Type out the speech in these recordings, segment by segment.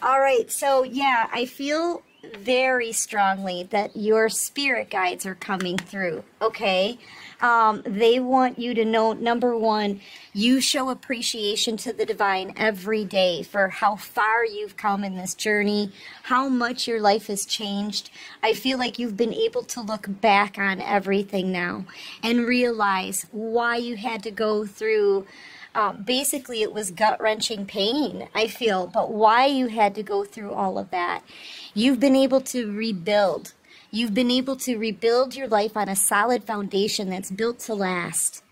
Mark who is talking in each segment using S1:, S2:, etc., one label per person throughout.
S1: All right, so yeah, I feel very strongly that your spirit guides are coming through, okay? Um, they want you to know, number one, you show appreciation to the divine every day for how far you've come in this journey, how much your life has changed. I feel like you've been able to look back on everything now and realize why you had to go through um, basically it was gut wrenching pain, I feel, but why you had to go through all of that. You've been able to rebuild. You've been able to rebuild your life on a solid foundation that's built to last.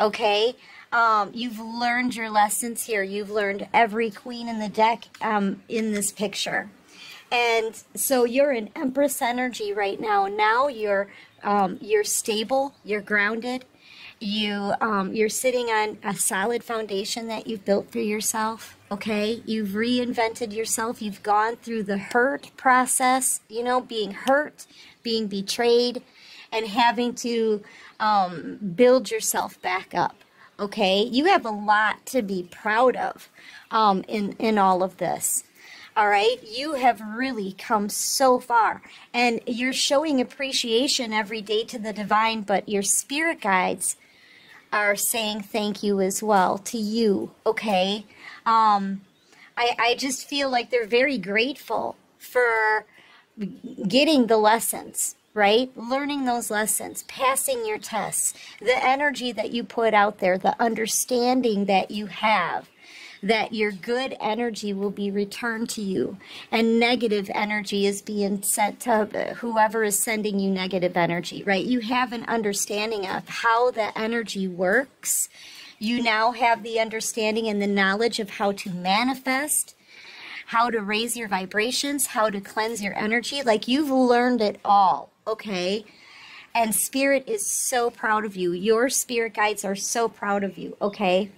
S1: Okay? Um, you've learned your lessons here. You've learned every queen in the deck um, in this picture. And so you're in Empress energy right now. Now you're um, you're stable, you're grounded, you um, you're sitting on a solid foundation that you've built for yourself okay? You've reinvented yourself. You've gone through the hurt process you know being hurt being betrayed and having to um, build yourself back up okay? You have a lot to be proud of um, in in all of this all right? You have really come so far and you're showing appreciation every day to the divine but your spirit guides are saying thank you as well to you, okay? Um, I, I just feel like they're very grateful for getting the lessons, right? Learning those lessons, passing your tests, the energy that you put out there, the understanding that you have that your good energy will be returned to you and negative energy is being sent to whoever is sending you negative energy, right? You have an understanding of how the energy works. You now have the understanding and the knowledge of how to manifest, how to raise your vibrations, how to cleanse your energy. Like you've learned it all, okay? And spirit is so proud of you. Your spirit guides are so proud of you, okay?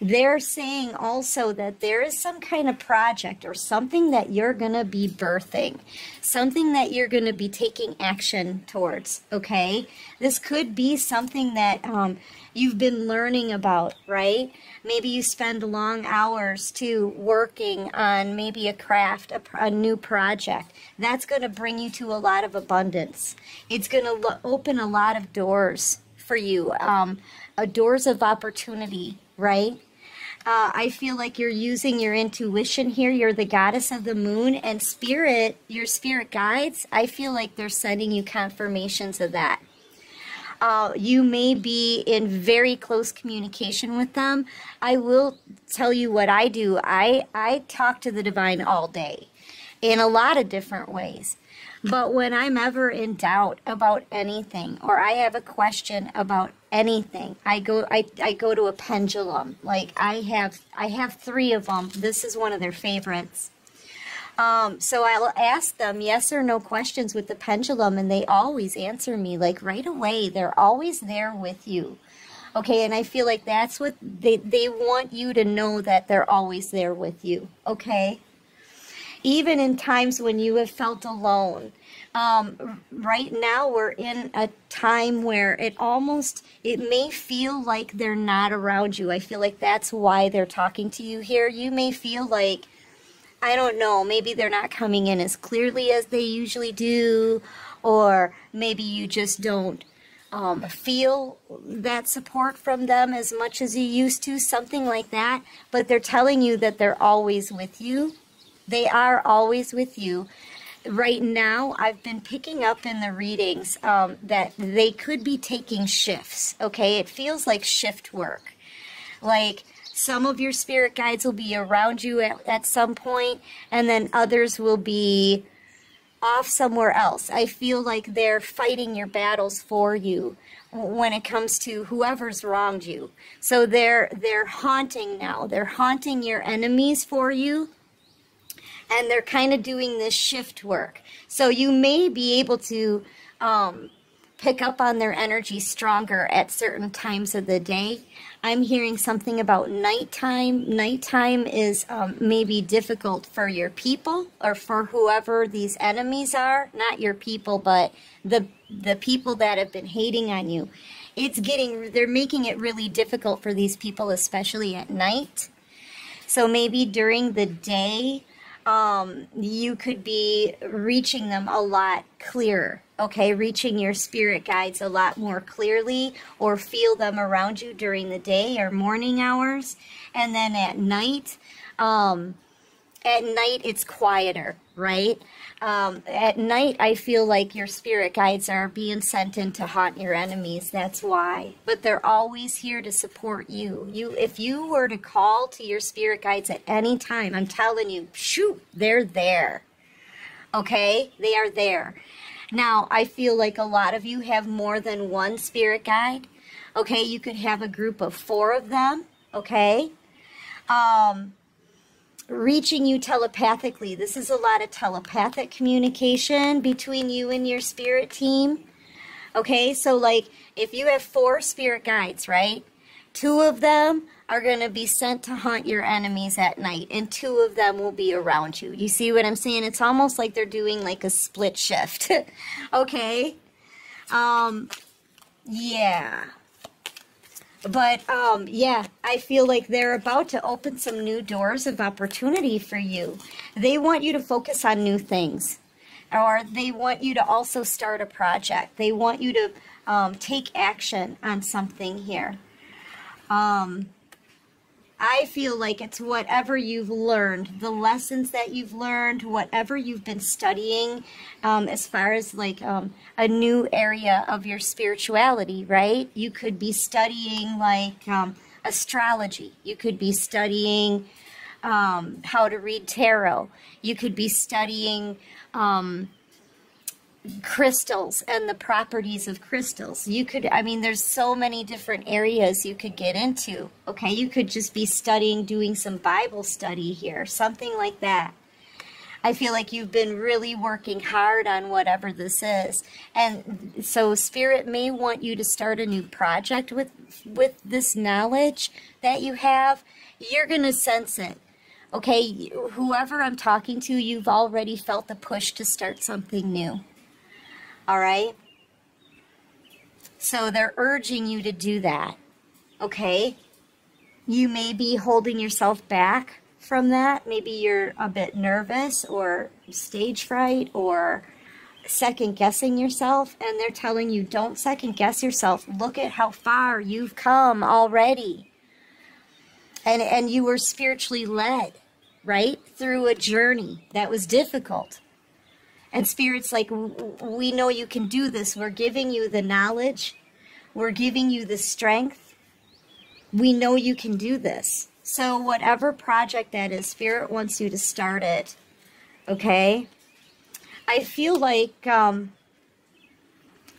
S1: They're saying also that there is some kind of project or something that you're going to be birthing, something that you're going to be taking action towards, okay? This could be something that um, you've been learning about, right? Maybe you spend long hours to working on maybe a craft, a, a new project. That's going to bring you to a lot of abundance. It's going to open a lot of doors for you, um, doors of opportunity, right? Uh, I feel like you're using your intuition here. You're the goddess of the moon and spirit, your spirit guides. I feel like they're sending you confirmations of that. Uh, you may be in very close communication with them. I will tell you what I do. I, I talk to the divine all day in a lot of different ways. But when I'm ever in doubt about anything or I have a question about anything, I go I, I go to a pendulum. Like I have I have 3 of them. This is one of their favorites. Um, so I'll ask them yes or no questions with the pendulum, and they always answer me like right away. They're always there with you. Okay, and I feel like that's what they, they want you to know that they're always there with you. Okay? Even in times when you have felt alone. Um, right now we're in a time where it almost it may feel like they're not around you. I feel like that's why they're talking to you here. You may feel like i don't know maybe they're not coming in as clearly as they usually do or maybe you just don't um, feel that support from them as much as you used to something like that. But they're telling you that they're always with you they are always with you. Right now, I've been picking up in the readings um, that they could be taking shifts, okay? It feels like shift work. Like some of your spirit guides will be around you at, at some point, and then others will be off somewhere else. I feel like they're fighting your battles for you when it comes to whoever's wronged you. So they're they're haunting now. They're haunting your enemies for you and they're kind of doing this shift work. So you may be able to um, pick up on their energy stronger at certain times of the day. I'm hearing something about nighttime. Nighttime is um, maybe difficult for your people or for whoever these enemies are. Not your people, but the the people that have been hating on you. It's getting, they're making it really difficult for these people, especially at night. So maybe during the day, um, you could be reaching them a lot clearer. Okay, reaching your spirit guides a lot more clearly, or feel them around you during the day or morning hours, and then at night. Um, at night, it's quieter, right? Um, at night, I feel like your spirit guides are being sent in to haunt your enemies. That's why. But they're always here to support you. You, if you were to call to your spirit guides at any time, I'm telling you, shoot, they're there. Okay, they are there. Now, I feel like a lot of you have more than one spirit guide. Okay, you could have a group of four of them. Okay. Um, reaching you telepathically. This is a lot of telepathic communication between you and your spirit team. Okay, so like if you have four spirit guides, right? Two of them are going to be sent to hunt your enemies at night, and two of them will be around you. You see what I'm saying? It's almost like they're doing like a split shift. okay? Um, yeah. But um, yeah, I feel like they're about to open some new doors of opportunity for you. They want you to focus on new things, or they want you to also start a project. They want you to um, take action on something here. Um, I feel like it's whatever you've learned, the lessons that you've learned, whatever you've been studying, um, as far as like um, a new area of your spirituality, right? You could be studying like um, astrology. You could be studying um, how to read tarot. You could be studying um, crystals and the properties of crystals. You could, I mean, there's so many different areas you could get into. Okay, you could just be studying, doing some Bible study here, something like that. I feel like you've been really working hard on whatever this is. And so spirit may want you to start a new project with with this knowledge that you have. You're going to sense it. Okay, whoever I'm talking to, you've already felt the push to start something new. All right? So they're urging you to do that. Okay? You may be holding yourself back from that. Maybe you're a bit nervous or stage fright or second guessing yourself and they're telling you don't second guess yourself. Look at how far you've come already. And and you were spiritually led, right? Through a journey that was difficult. And Spirit's like, we know you can do this. We're giving you the knowledge, we're giving you the strength. We know you can do this. So, whatever project that is, Spirit wants you to start it. Okay? I feel like, um,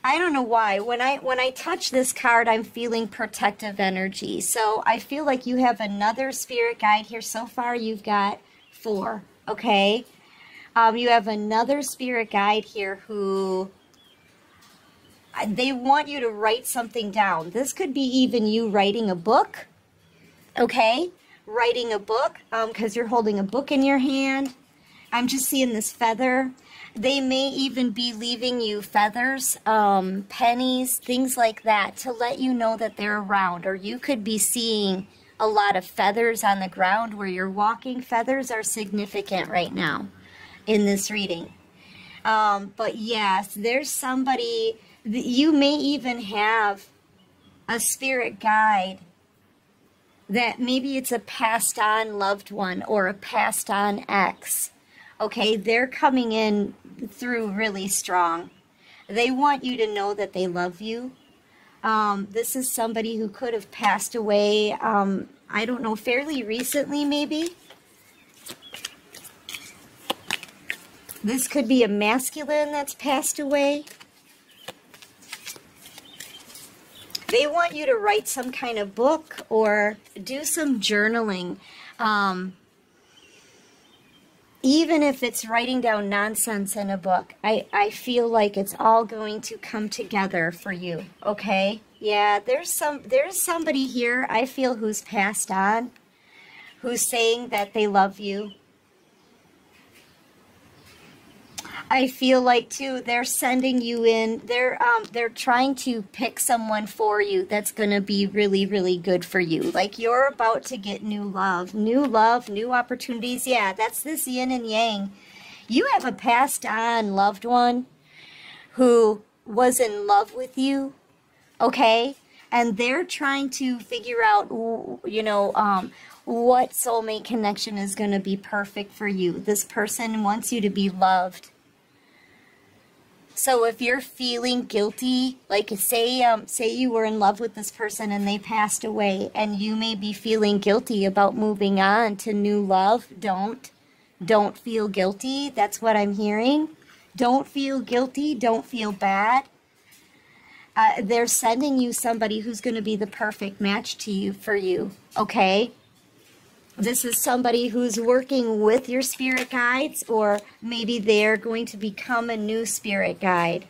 S1: I don't know why. When I when I touch this card, I'm feeling protective energy. So I feel like you have another spirit guide here. So far, you've got four. Okay, um, you have another spirit guide here who they want you to write something down. This could be even you writing a book, okay? Writing a book because um, you're holding a book in your hand. I'm just seeing this feather. They may even be leaving you feathers, um, pennies, things like that to let you know that they're around. Or you could be seeing a lot of feathers on the ground where you're walking. Feathers are significant right now in this reading. Um, but yes, there's somebody, that you may even have a spirit guide that maybe it's a passed on loved one or a passed on ex. Okay, they're coming in through really strong. They want you to know that they love you. Um, this is somebody who could have passed away, um, I don't know, fairly recently maybe. This could be a masculine that's passed away. They want you to write some kind of book or do some journaling. Um, even if it's writing down nonsense in a book, I, I feel like it's all going to come together for you, okay? Yeah, there's some there's somebody here I feel who's passed on, who's saying that they love you, I feel like too they're sending you in. They're um they're trying to pick someone for you that's going to be really really good for you. Like you're about to get new love, new love, new opportunities. Yeah, that's this yin and yang. You have a passed on loved one who was in love with you, okay? And they're trying to figure out you know um what soulmate connection is going to be perfect for you. This person wants you to be loved so if you're feeling guilty, like say um, say you were in love with this person and they passed away and you may be feeling guilty about moving on to new love, don't don't feel guilty. That's what I'm hearing. Don't feel guilty, don't feel bad. Uh, they're sending you somebody who's going to be the perfect match to you for you, okay? This is somebody who's working with your spirit guides or maybe they're going to become a new spirit guide.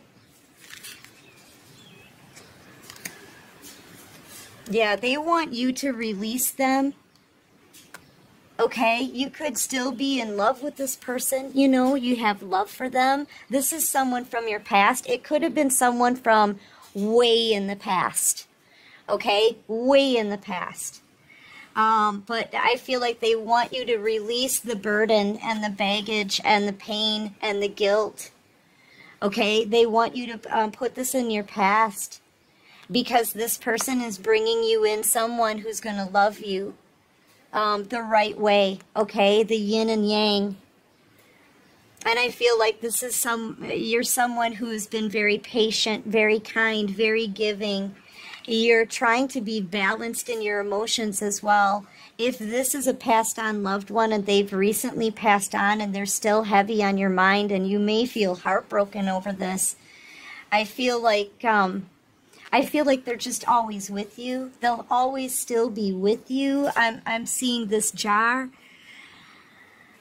S1: Yeah, they want you to release them. Okay, you could still be in love with this person. You know, you have love for them. This is someone from your past. It could have been someone from way in the past. Okay, way in the past. Um, but I feel like they want you to release the burden and the baggage and the pain and the guilt. Okay? They want you to um, put this in your past because this person is bringing you in someone who's going to love you um, the right way. Okay? The yin and yang. And I feel like this is some, you're someone who's been very patient, very kind, very giving you're trying to be balanced in your emotions as well. If this is a passed on loved one and they've recently passed on and they're still heavy on your mind and you may feel heartbroken over this, I feel like um, I feel like they're just always with you. They'll always still be with you. I'm I'm seeing this jar.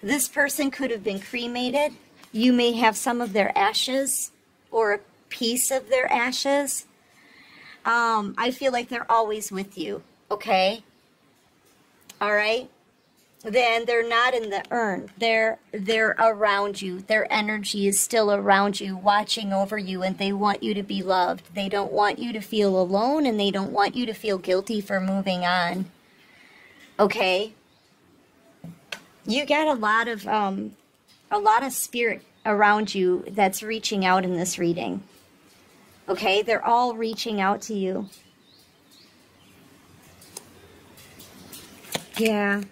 S1: This person could have been cremated. You may have some of their ashes or a piece of their ashes um, I feel like they're always with you, okay? All right? Then they're not in the urn. They're they're around you. Their energy is still around you, watching over you, and they want you to be loved. They don't want you to feel alone and they don't want you to feel guilty for moving on. Okay? You got a lot of um a lot of spirit around you that's reaching out in this reading. Okay, they're all reaching out to you. Yeah.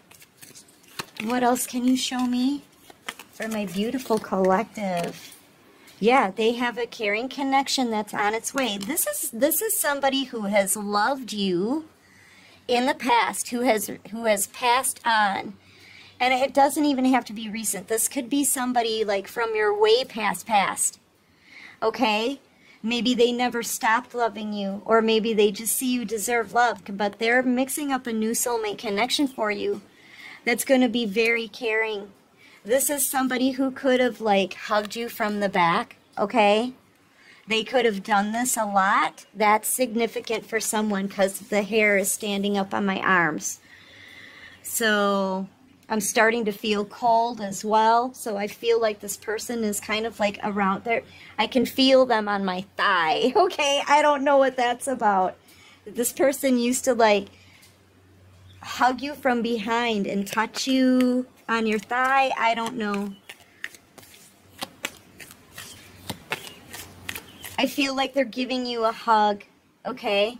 S1: What else can you show me for my beautiful collective? Yeah, they have a caring connection that's on its way. This is this is somebody who has loved you in the past, who has who has passed on. And it doesn't even have to be recent. This could be somebody like from your way past past. Okay? Maybe they never stopped loving you, or maybe they just see you deserve love, but they're mixing up a new soulmate connection for you that's going to be very caring. This is somebody who could have, like, hugged you from the back, okay? They could have done this a lot. That's significant for someone because the hair is standing up on my arms. So I'm starting to feel cold as well. So I feel like this person is kind of like around there. I can feel them on my thigh. Okay, I don't know what that's about. This person used to like hug you from behind and touch you on your thigh. I don't know. I feel like they're giving you a hug. Okay?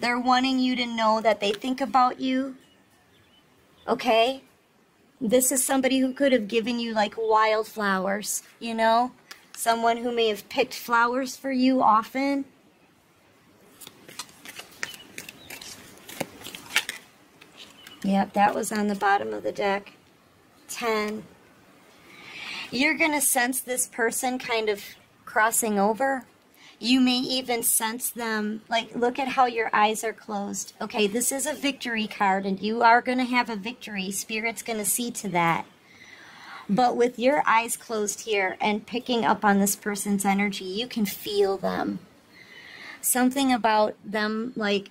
S1: They're wanting you to know that they think about you okay? This is somebody who could have given you like wildflowers, you know? Someone who may have picked flowers for you often. Yep, that was on the bottom of the deck. 10. You're going to sense this person kind of crossing over you may even sense them, like, look at how your eyes are closed. Okay, this is a victory card, and you are going to have a victory. Spirit's going to see to that. But with your eyes closed here and picking up on this person's energy, you can feel them. Something about them, like,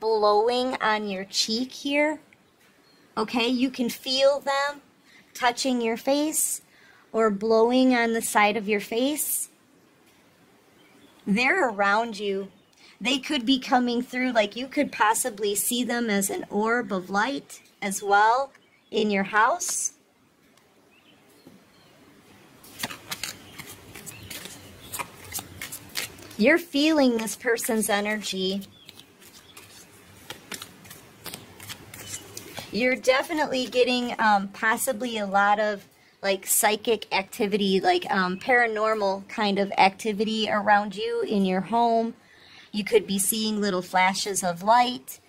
S1: blowing on your cheek here. Okay, you can feel them touching your face or blowing on the side of your face, they're around you. They could be coming through, like you could possibly see them as an orb of light as well in your house. You're feeling this person's energy. You're definitely getting um, possibly a lot of like psychic activity, like um, paranormal kind of activity around you in your home. You could be seeing little flashes of light.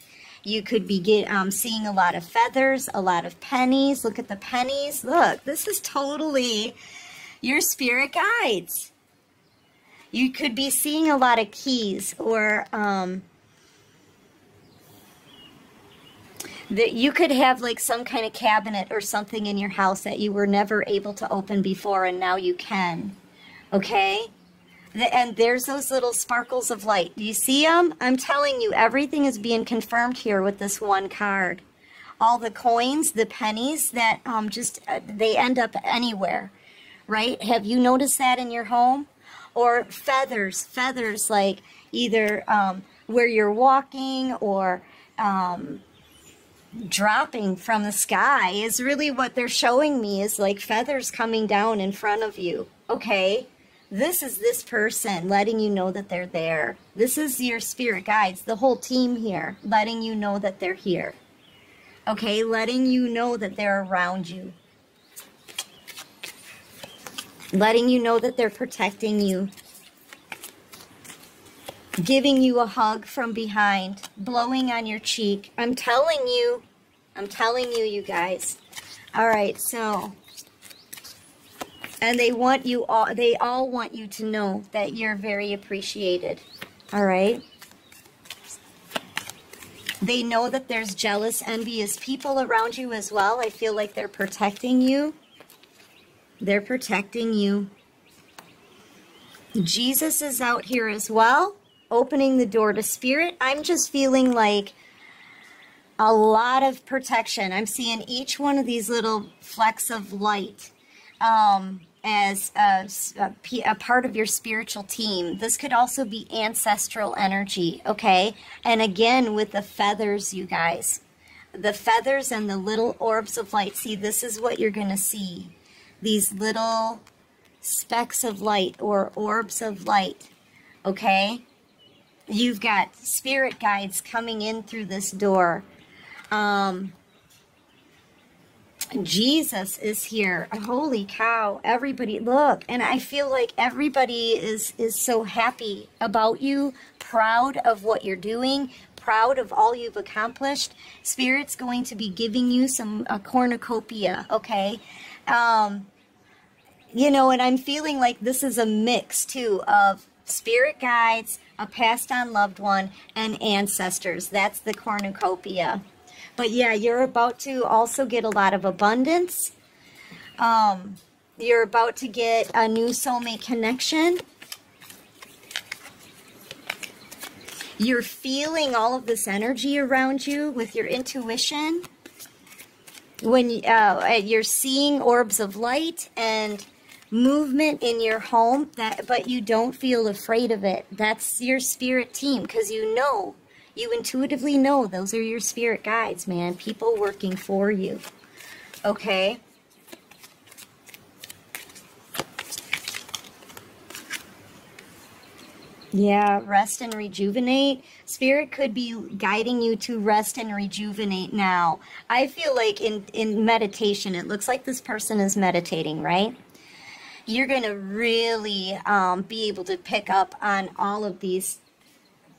S1: You could be get, um, seeing a lot of feathers, a lot of pennies. Look at the pennies. Look, this is totally your spirit guides. You could be seeing a lot of keys or um, that you could have like some kind of cabinet or something in your house that you were never able to open before and now you can. Okay? And there's those little sparkles of light. Do you see them? I'm telling you, everything is being confirmed here with this one card. All the coins, the pennies that um, just, uh, they end up anywhere, right? Have you noticed that in your home? Or feathers, feathers like either um, where you're walking or um, dropping from the sky is really what they're showing me is like feathers coming down in front of you. Okay, this is this person letting you know that they're there. This is your spirit guides, the whole team here, letting you know that they're here. Okay, letting you know that they're around you. Letting you know that they're protecting you. Giving you a hug from behind, blowing on your cheek. I'm telling you, I'm telling you, you guys. All right, so and they want you all they all want you to know that you're very appreciated. All right? They know that there's jealous envious people around you as well. I feel like they're protecting you. They're protecting you. Jesus is out here as well opening the door to spirit i'm just feeling like a lot of protection i'm seeing each one of these little flecks of light um, as a, a, a, part of your spiritual team. This could also be ancestral energy, okay? And again, with the feathers, you guys. The feathers and the little orbs of light. See, this is what you're going to see. These little specks of light or orbs of light, okay? You've got spirit guides coming in through this door. Um, Jesus is here. Holy cow. Everybody look. And I feel like everybody is is so happy about you, proud of what you're doing, proud of all you've accomplished. Spirit's going to be giving you some a cornucopia, okay? Um you know, and I'm feeling like this is a mix too of spirit guides, a passed on loved one, and ancestors. That's the cornucopia. But yeah, you're about to also get a lot of abundance. Um, you're about to get a new soulmate connection. You're feeling all of this energy around you with your intuition. When uh, you're seeing orbs of light and movement in your home, that but you don't feel afraid of it. That's your spirit team because you know you intuitively know those are your spirit guides, man. People working for you. Okay? Yeah, rest and rejuvenate. Spirit could be guiding you to rest and rejuvenate now. I feel like in, in meditation, it looks like this person is meditating, right? You're going to really um, be able to pick up on all of these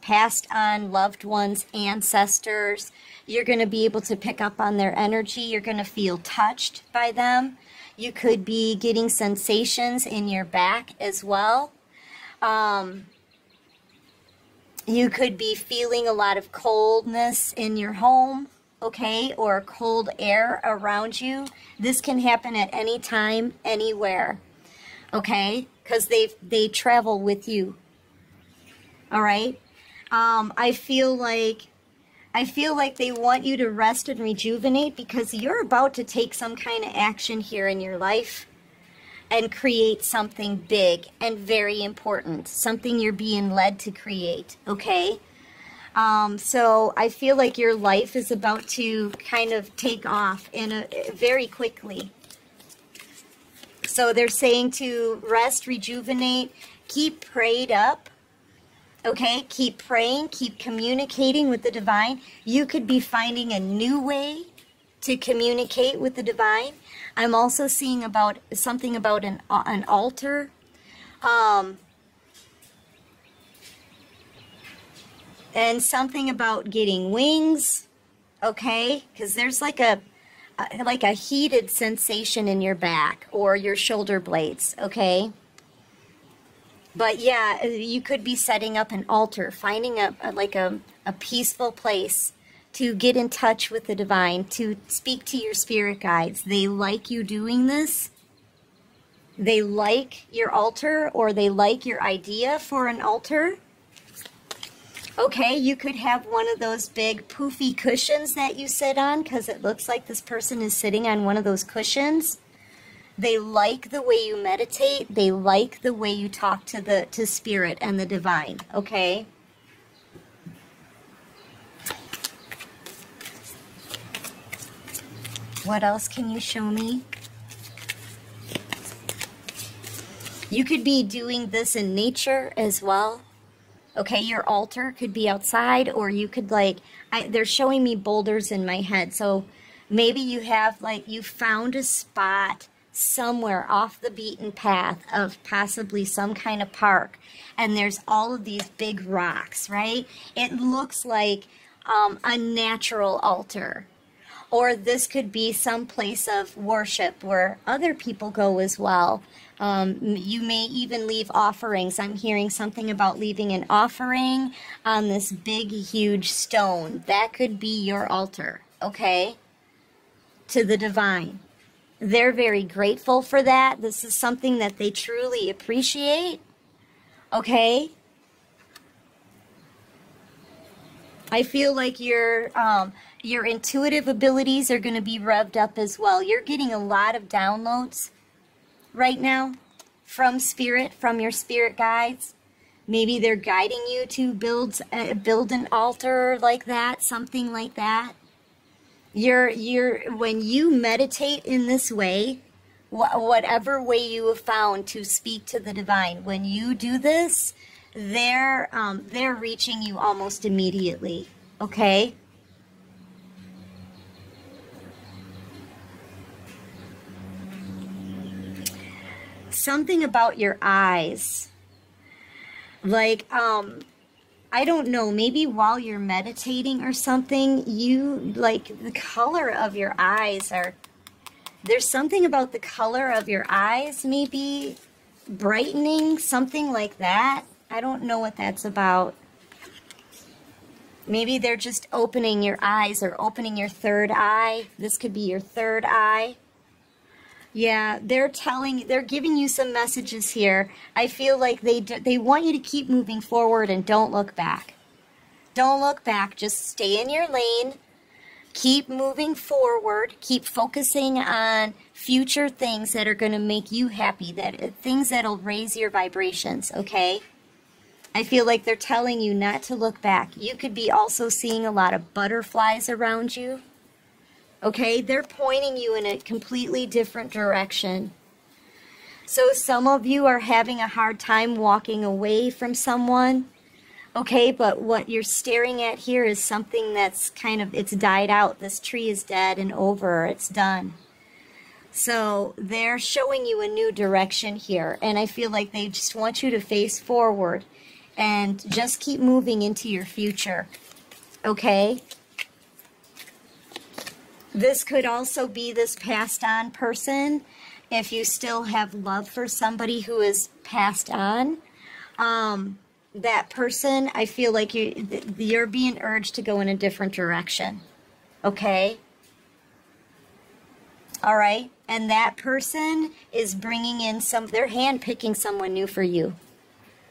S1: passed on loved ones, ancestors. You're going to be able to pick up on their energy. You're going to feel touched by them. You could be getting sensations in your back as well. Um, you could be feeling a lot of coldness in your home, okay, or cold air around you. This can happen at any time, anywhere, okay, because they they travel with you. All right. Um, I feel like I feel like they want you to rest and rejuvenate because you're about to take some kind of action here in your life. and create something big and very important, something you're being led to create, okay? Um, so I feel like your life is about to kind of take off in a very quickly. So they're saying to rest, rejuvenate, keep prayed up. Okay, keep praying, keep communicating with the divine. You could be finding a new way to communicate with the divine. I'm also seeing about something about an an altar. Um, and something about getting wings, okay? Because there's like a, a, Uh, like a heated sensation in your back or your shoulder blades, okay? But yeah, you could be setting up an altar, finding a, a like a, a peaceful place to get in touch with the divine, to speak to your spirit guides. They like you doing this. They like your altar or they like your idea for an altar. Okay, you could have one of those big poofy cushions that you sit on because it looks like this person is sitting on one of those cushions. They like the way you meditate. They like the way you talk to the to spirit and the divine, okay? What else can you show me? You could be doing this in nature as well. Okay, your altar could be outside or you could like, I, they're showing me boulders in my head. So maybe you have like, you found a spot somewhere off the beaten path of possibly some kind of park and there's all of these big rocks, right? It looks like um, a natural altar or this could be some place of worship where other people go as well. Um, you may even leave offerings. I'm hearing something about leaving an offering on this big, huge stone. That could be your altar, okay? To the divine. They're very grateful for that. This is something that they truly appreciate, okay? I feel like your um, your intuitive abilities are going to be revved up as well. You're getting a lot of downloads right now from spirit, from your spirit guides. Maybe they're guiding you to build uh, build an altar like that, something like that. You're you're when you meditate in this way, wh whatever way you have found to speak to the divine, when you do this, they're um, they're reaching you almost immediately. Okay. Something about your eyes. Like, um, I don't know, maybe while you're meditating or something, you, like, the color of your eyes are, there's something about the color of your eyes, maybe brightening, something like that. I don't know what that's about. Maybe they're just opening your eyes or opening your third eye. This could be your third eye. Yeah, they're telling, they're giving you some messages here. I feel like they they want you to keep moving forward and don't look back. Don't look back. Just stay in your lane. Keep moving forward. Keep focusing on future things that are going to make you happy. That uh, things that'll raise your vibrations. Okay. I feel like they're telling you not to look back. You could be also seeing a lot of butterflies around you. Okay, they're pointing you in a completely different direction. So some of you are having a hard time walking away from someone. Okay, but what you're staring at here is something that's kind of, it's died out. This tree is dead and over. It's done. So they're showing you a new direction here. And I feel like they just want you to face forward and just keep moving into your future. Okay? This could also be this passed on person if you still have love for somebody who is passed on. Um, that person, I feel like you, you're being urged to go in a different direction. Okay? All right? And that person is bringing in some, they're handpicking someone new for you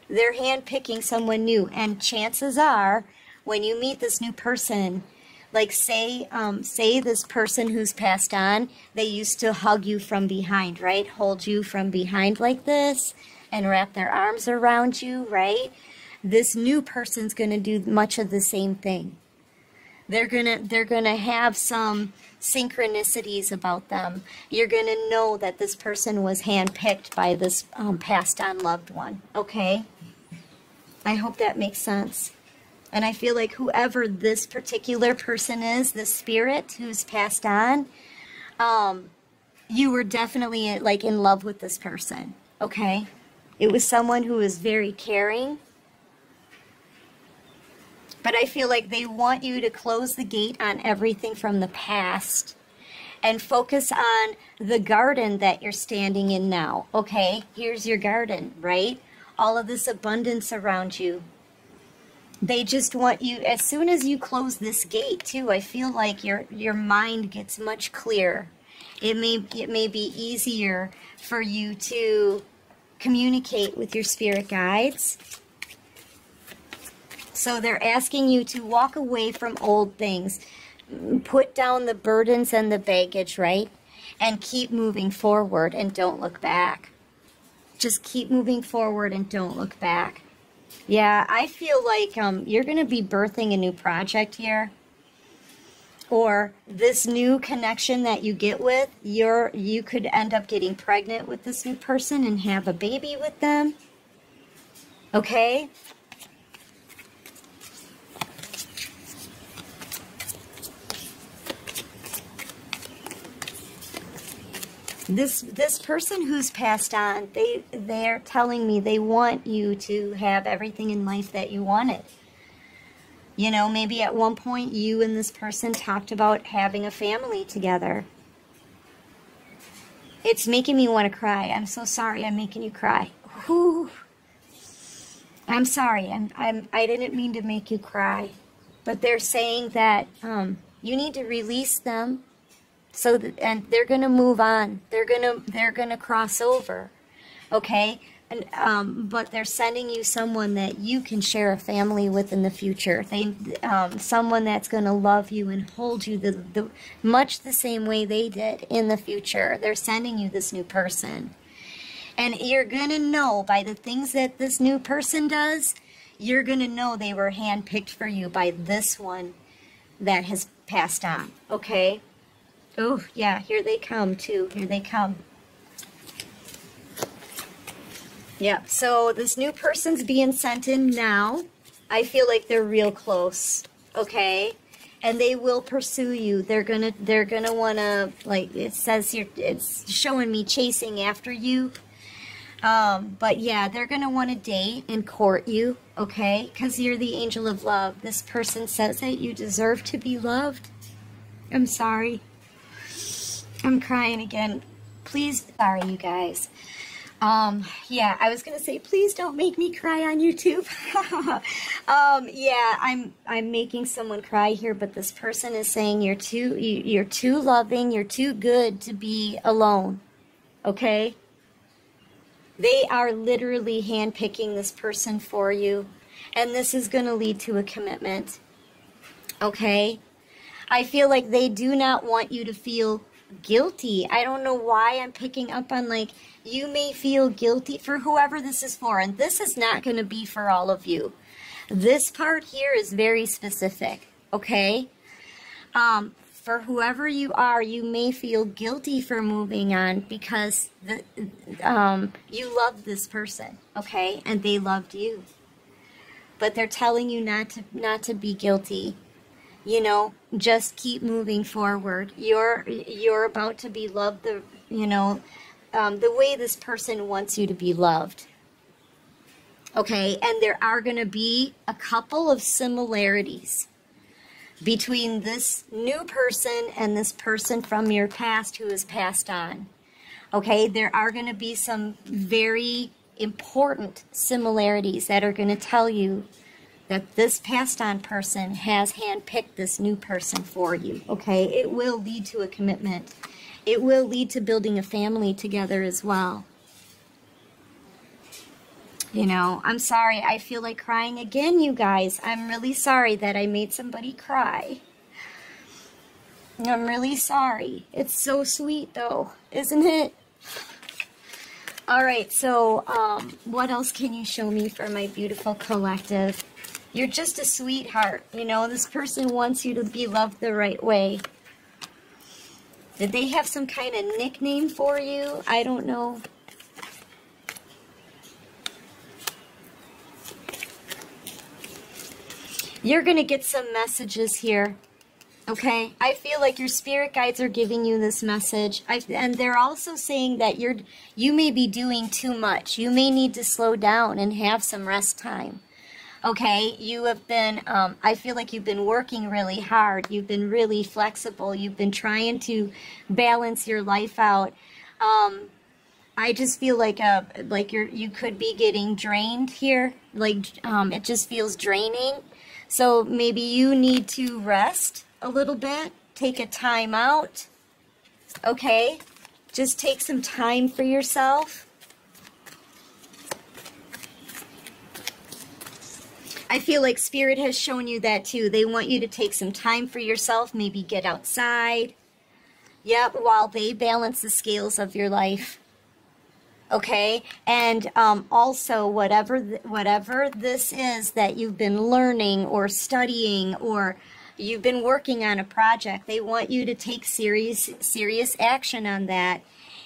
S1: they're handpicking someone new. And chances are, when you meet this new person, Like say, um, say this person who's passed on, they used to hug you from behind, right? Hold you from behind like this and wrap their arms around you, right? This new person's going to do much of the same thing. They're going to they're going to have some synchronicities about them. You're going to know that this person was handpicked by this um, passed on loved one, okay? I hope that makes sense. And I feel like whoever this particular person is, the spirit who's passed on, um, you were definitely like in love with this person. Okay? It was someone who was very caring. But I feel like they want you to close the gate on everything from the past and focus on the garden that you're standing in now. Okay? Here's your garden, right? All of this abundance around you, they just want you as soon as you close this gate too i feel like your your mind gets much clearer. It may it may be easier for you to communicate with your spirit guides. So they're asking you to walk away from old things. Put down the burdens and the baggage right? And keep moving forward and don't look back. Just keep moving forward and don't look back yeah, I feel like um, you're going to be birthing a new project here. Or this new connection that you get with, you're you could end up getting pregnant with this new person and have a baby with them. Okay? This this person who's passed on they they're telling me they want you to have everything in life that you wanted. You know maybe at one point you and this person talked about having a family together. It's making me want to cry. I'm so sorry i'm making you cry. Whew. i'm sorry I'm, I'm i didn't mean to make you cry. But they're saying that um, you need to release them so that, and they're going to move on. They're going to they're going to cross over okay? And um, but they're sending you someone that you can share a family with in the future. They um, someone that's going to love you and hold you the, the much the same way they did in the future. They're sending you this new person. And you're going to know by the things that this new person does you're going to know they were handpicked for you by this one that has passed on okay Oh, yeah, here they come, too. Here they come. Yeah, so this new person's being sent in now. I feel like they're real close, okay? And they will pursue you. They're gonna, they're gonna wanna, like it says here, it's showing me chasing after you. Um, but yeah, they're gonna want to date and court you, okay? Because you're the angel of love. This person says that you deserve to be loved. I'm sorry. I'm crying again. Please, sorry, you guys. Um, yeah, I was gonna say, please don't make me cry on YouTube. um, yeah, I'm I'm making someone cry here, but this person is saying you're too you, you're too loving, you're too good to be alone. Okay? They are literally handpicking this person for you, and this is gonna lead to a commitment. Okay? I feel like they do not want you to feel guilty. I don't know why I'm picking up on like you may feel guilty for whoever this is for, and this is not going to be for all of you. This part here is very specific, okay? Um, for whoever you are, you may feel guilty for moving on because the, um, you love this person, okay, and they loved you. But they're telling you not to not to be guilty you know just keep moving forward. You're you're about to be loved the you know um, the way this person wants you to be loved. Okay? And there are going to be a couple of similarities between this new person and this person from your past who has passed on. Okay? There are going to be some very important similarities that are going to tell you that this passed on person has handpicked this new person for you, okay? It will lead to a commitment. It will lead to building a family together as well. You know, I'm sorry. I feel like crying again, you guys. I'm really sorry that I made somebody cry. I'm really sorry. It's so sweet though, isn't it? All right, so um, what else can you show me for my beautiful collective? You're just a sweetheart. You know, this person wants you to be loved the right way. Did they have some kind of nickname for you? I don't know. You're going to get some messages here. Okay, I feel like your spirit guides are giving you this message, I, and they're also saying that you're you may be doing too much. You may need to slow down and have some rest time. Okay, you have been. Um, I feel like you've been working really hard. You've been really flexible. You've been trying to balance your life out. Um, I just feel like uh like you're you could be getting drained here. Like um, it just feels draining. So maybe you need to rest a little bit, take a time out, okay? Just take some time for yourself. I feel like Spirit has shown you that too. They want you to take some time for yourself, maybe get outside. Yep, while they balance the scales of your life. Okay, and um, also whatever th whatever this is that you've been learning or studying or you've been working on a project. They want you to take serious serious action on that.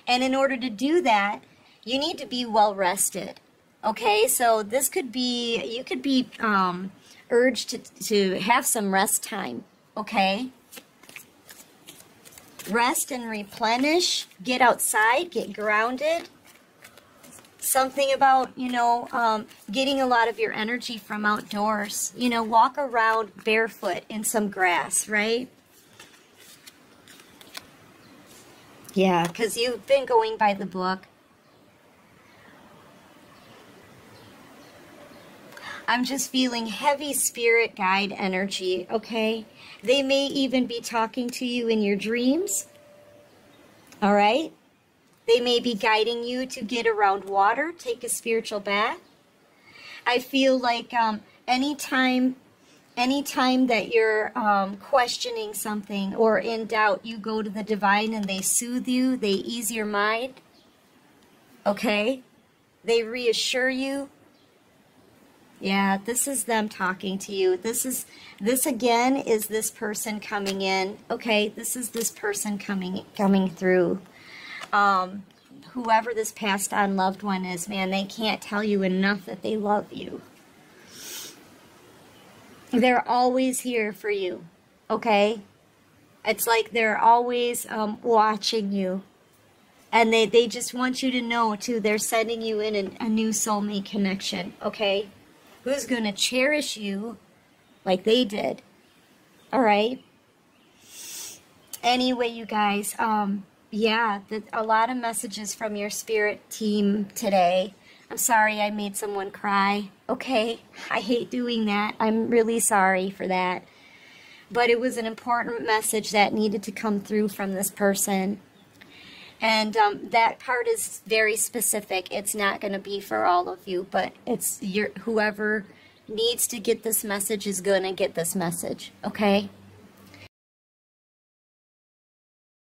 S1: And in order to do that, you need to be well rested. Okay, so this could be you could be um, urged to to have some rest time. Okay. Rest and replenish. Get outside. Get grounded something about, you know, um, getting a lot of your energy from outdoors. You know, walk around barefoot in some grass, right? Yeah, because you've been going by the book. I'm just feeling heavy spirit guide energy, okay? They may even be talking to you in your dreams, all right? They may be guiding you to get around water, take a spiritual bath. I feel like um, anytime, anytime that you're um, questioning something or in doubt, you go to the divine and they soothe you, they ease your mind. Okay? They reassure you. Yeah, this is them talking to you. This is this again is this person coming in. Okay, this is this person coming coming through um, whoever this passed on loved one is, man, they can't tell you enough that they love you. They're always here for you, okay? It's like they're always um, watching you. And they, they just want you to know, too, they're sending you in a, a new soulmate connection, okay? Who's going to cherish you like they did, all right? Anyway, you guys, um, yeah, the, a lot of messages from your spirit team today. I'm sorry I made someone cry. Okay, I hate doing that. I'm really sorry for that. But it was an important message that needed to come through from this person. And um, that part is very specific. It's not going to be for all of you, but it's your whoever needs to get this message is going to get this message, okay?